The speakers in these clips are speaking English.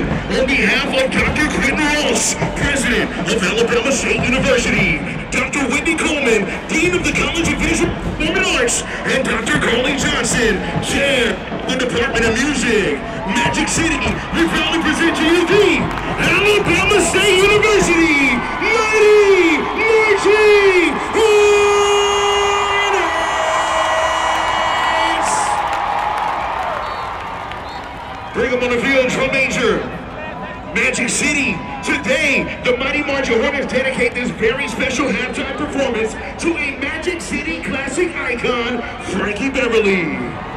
On behalf of Dr. Quinn Ross, president of Alabama State University, Dr. Whitney Coleman, dean of the College of Visual Performing Arts, and Dr. Carly Johnson, chair of the Department of Music. Magic City, we proudly present to you the Alabama State University icon, Frankie Beverly.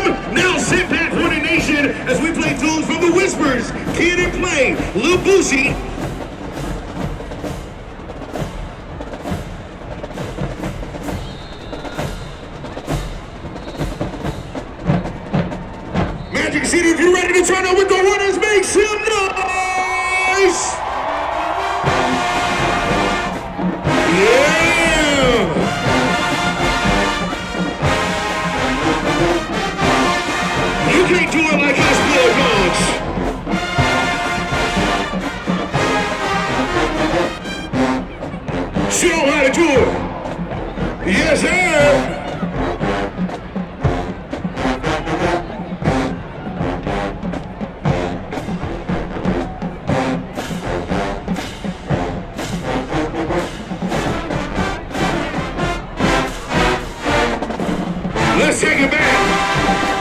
Time! Now sit back, Hornet Nation, as we play tunes from the Whispers. Kid and Play, Lil Boosie, Magic City, if you're ready to turn up with the runners, How to do it! Yes, sir! Let's take it back.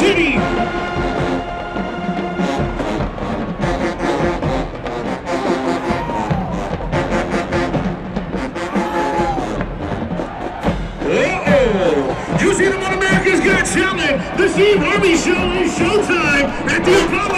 City! You see them on America's Got Talent! The Steve Harvey Show is showtime at the Apollo!